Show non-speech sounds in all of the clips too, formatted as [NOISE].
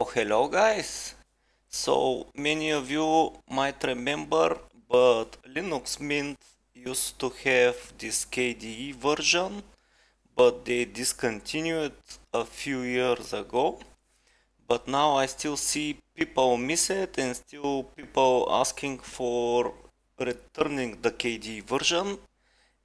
Oh, hello guys! So, many of you might remember, but Linux Mint used to have this KDE version, but they discontinued a few years ago. But now I still see people miss it and still people asking for returning the KDE version.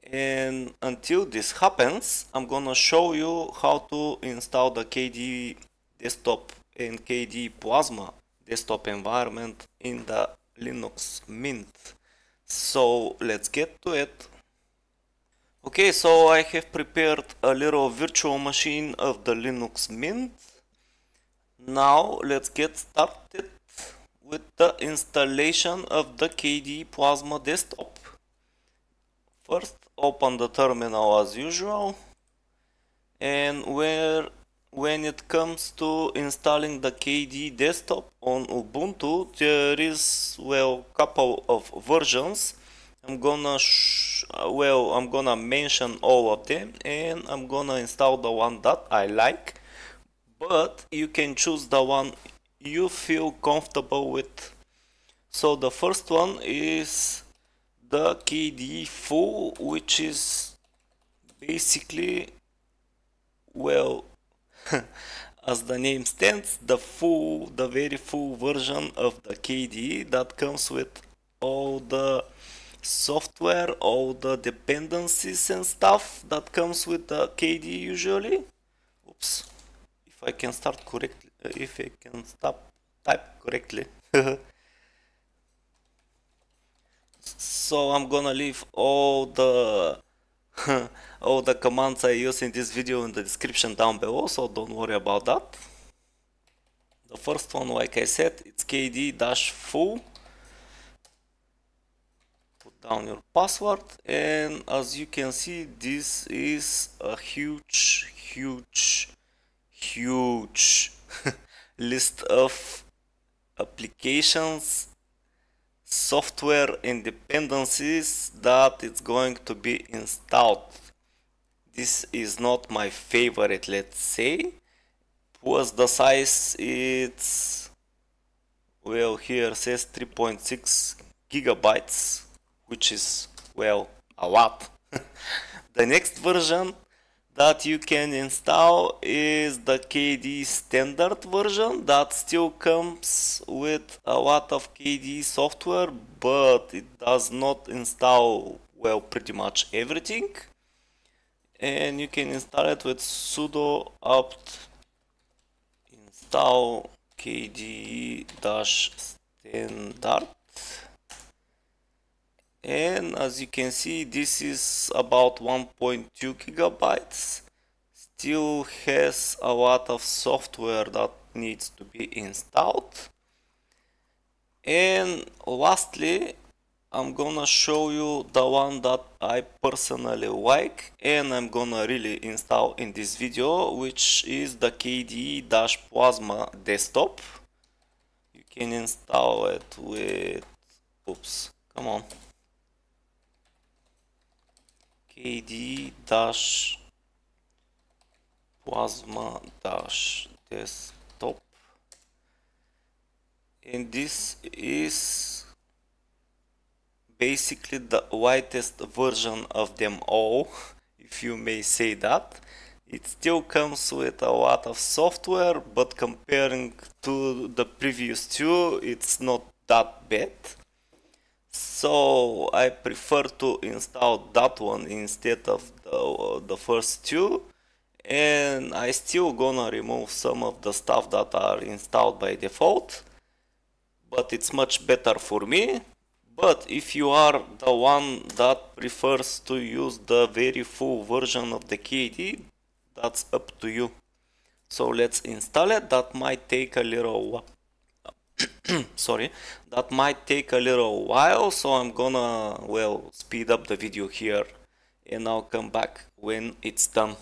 And until this happens, I'm gonna show you how to install the KDE desktop and KDE Plasma desktop environment in the Linux Mint. So let's get to it. Okay, so I have prepared a little virtual machine of the Linux Mint. Now let's get started with the installation of the KDE Plasma desktop. First open the terminal as usual and where when it comes to installing the KDE desktop on Ubuntu there is well couple of versions. I'm gonna well I'm gonna mention all of them and I'm gonna install the one that I like. But you can choose the one you feel comfortable with. So the first one is the KDE full which is basically well [LAUGHS] as the name stands, the full, the very full version of the KDE that comes with all the software, all the dependencies and stuff that comes with the KDE usually. Oops, if I can start correctly, uh, if I can stop type correctly. [LAUGHS] so I'm gonna leave all the all [LAUGHS] oh, the commands I use in this video in the description down below, so don't worry about that. The first one, like I said, it's kde-full. Put down your password, and as you can see, this is a huge, huge, huge [LAUGHS] list of applications software dependencies that it's going to be installed. This is not my favorite, let's say. Was the size, it's, well, here says 3.6 gigabytes, which is, well, a lot. [LAUGHS] the next version that you can install is the KDE standard version that still comes with a lot of KDE software but it does not install well pretty much everything. And you can install it with sudo apt install kde-standard and as you can see this is about 1.2 gigabytes. Still has a lot of software that needs to be installed. And lastly I'm gonna show you the one that I personally like and I'm gonna really install in this video which is the KDE-Plasma desktop. You can install it with oops come on KDE dash plasma dash desktop. And this is basically the whitest version of them all [LAUGHS] if you may say that. It still comes with a lot of software but comparing to the previous two it's not that bad so I prefer to install that one instead of the, the first two. And I still gonna remove some of the stuff that are installed by default. But it's much better for me. But if you are the one that prefers to use the very full version of the KDE that's up to you. So let's install it. That might take a little [CLEARS THROAT] sorry. That might take a little while so I'm gonna well speed up the video here and I'll come back when it's done.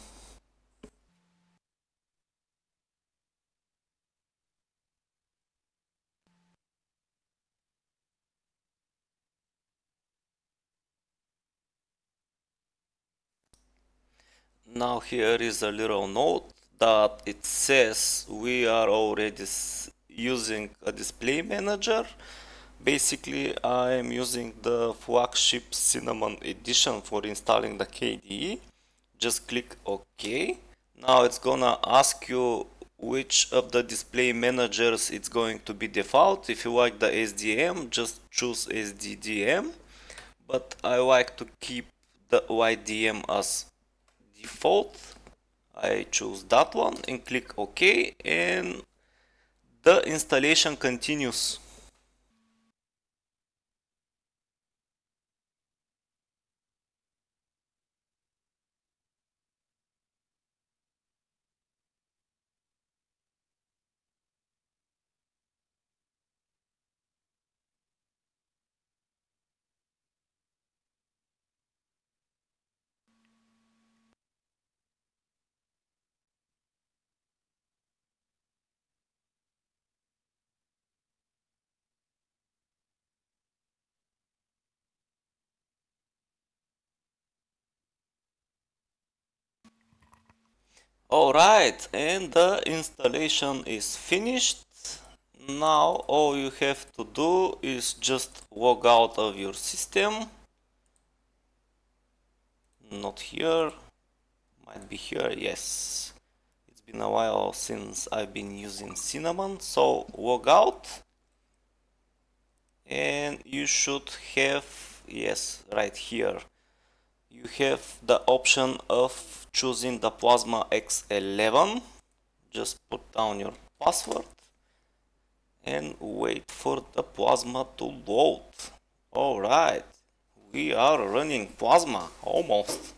Now here is a little note that it says we are already using a display manager. Basically I am using the flagship cinnamon edition for installing the KDE just click OK. Now it's gonna ask you which of the display managers it's going to be default. If you like the SDDM just choose SDDM but I like to keep the LightDM as default. I choose that one and click OK. And the installation continues Alright, and the installation is finished. Now all you have to do is just log out of your system. Not here, might be here, yes. It's been a while since I've been using Cinnamon, so log out. And you should have, yes, right here. You have the option of choosing the Plasma X11 just put down your password and wait for the Plasma to load. Alright we are running Plasma almost.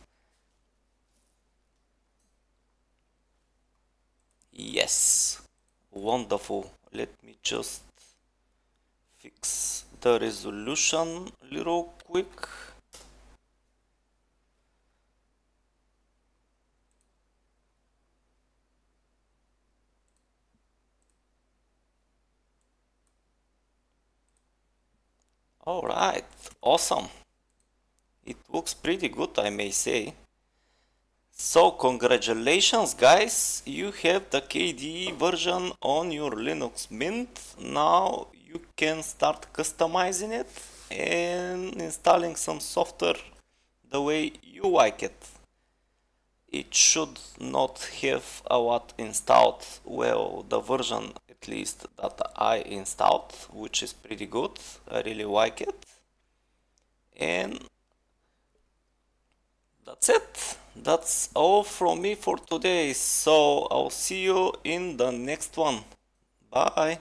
Yes wonderful. Let me just fix the resolution a little quick Alright, awesome. It looks pretty good, I may say. So, congratulations guys, you have the KDE version on your Linux Mint. Now you can start customizing it and installing some software the way you like it. It should not have a lot installed, well, the version least that I installed, which is pretty good. I really like it. And that's it. That's all from me for today. So I'll see you in the next one. Bye.